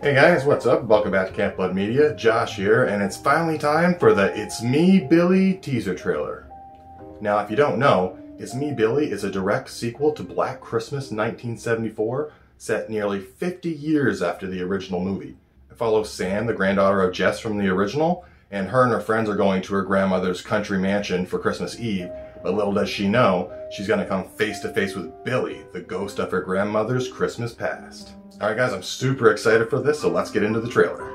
Hey guys, what's up? Welcome back to Camp Blood Media. Josh here, and it's finally time for the It's Me, Billy teaser trailer. Now, if you don't know, It's Me, Billy is a direct sequel to Black Christmas 1974, set nearly 50 years after the original movie. It follows Sam, the granddaughter of Jess from the original, and her and her friends are going to her grandmother's country mansion for Christmas Eve, but little does she know, she's gonna come face to face with Billy, the ghost of her grandmother's Christmas past. Alright guys, I'm super excited for this, so let's get into the trailer.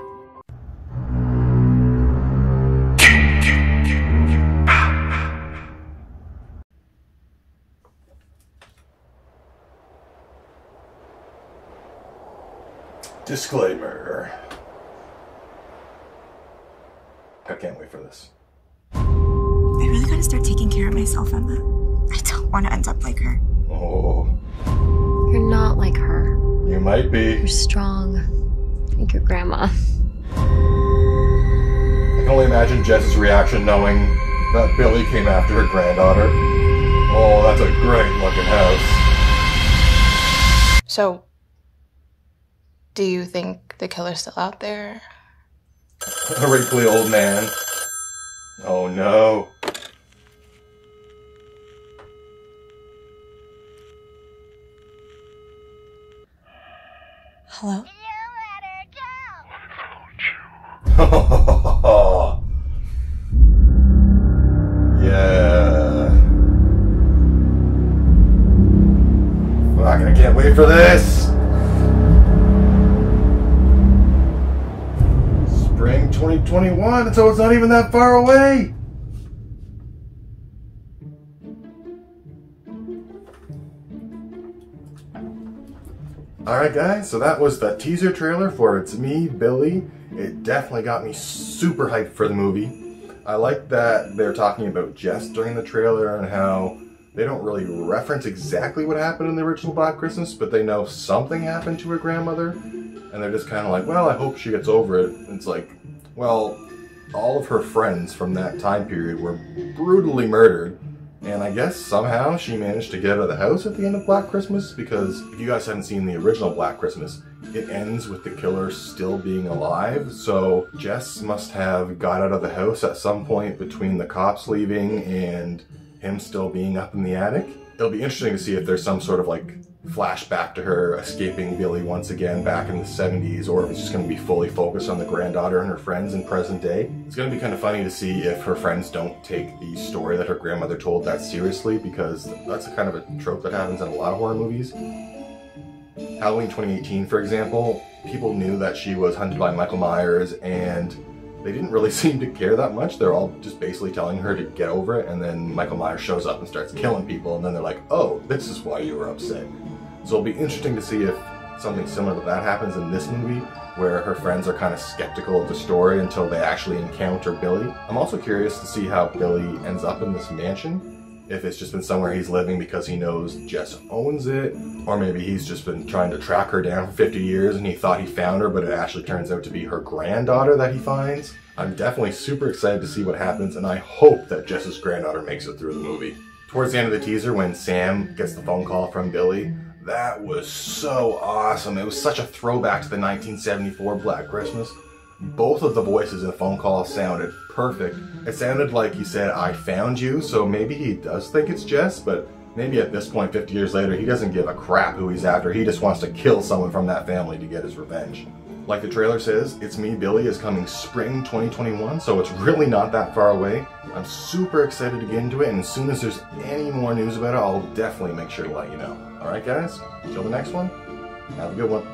Disclaimer. I can't wait for this. I really gotta start taking care of myself, Emma. I don't want to end up like her. Oh, might be. You're strong, like your grandma. I can only imagine Jess's reaction knowing that Billy came after her granddaughter. Oh, that's a great looking house. So, do you think the killer's still out there? A wrinkly old man. Oh no. Hello? yeah. Fuck, I can't wait for this. Spring 2021, so it's not even that far away. Alright guys, so that was the teaser trailer for It's Me, Billy. It definitely got me super hyped for the movie. I like that they're talking about Jess during the trailer and how they don't really reference exactly what happened in the original Black Christmas, but they know something happened to her grandmother. And they're just kind of like, well, I hope she gets over it. It's like, well, all of her friends from that time period were brutally murdered. And I guess somehow she managed to get out of the house at the end of Black Christmas because if you guys haven't seen the original Black Christmas, it ends with the killer still being alive. So Jess must have got out of the house at some point between the cops leaving and him still being up in the attic. It'll be interesting to see if there's some sort of like flashback to her escaping Billy once again back in the 70s, or if it's just going to be fully focused on the granddaughter and her friends in present day. It's going to be kind of funny to see if her friends don't take the story that her grandmother told that seriously, because that's a kind of a trope that happens in a lot of horror movies. Halloween 2018, for example, people knew that she was hunted by Michael Myers and they didn't really seem to care that much. They're all just basically telling her to get over it, and then Michael Myers shows up and starts killing people, and then they're like, oh, this is why you were upset. So it'll be interesting to see if something similar to that happens in this movie, where her friends are kind of skeptical of the story until they actually encounter Billy. I'm also curious to see how Billy ends up in this mansion. If it's just been somewhere he's living because he knows Jess owns it, or maybe he's just been trying to track her down for 50 years and he thought he found her, but it actually turns out to be her granddaughter that he finds. I'm definitely super excited to see what happens, and I hope that Jess's granddaughter makes it through the movie. Towards the end of the teaser, when Sam gets the phone call from Billy, that was so awesome. It was such a throwback to the 1974 Black Christmas. Both of the voices in the phone call sounded perfect. It sounded like he said, I found you, so maybe he does think it's Jess, but maybe at this point, 50 years later, he doesn't give a crap who he's after. He just wants to kill someone from that family to get his revenge. Like the trailer says, It's Me, Billy is coming spring 2021, so it's really not that far away. I'm super excited to get into it, and as soon as there's any more news about it, I'll definitely make sure to let you know. Alright guys, until the next one, have a good one.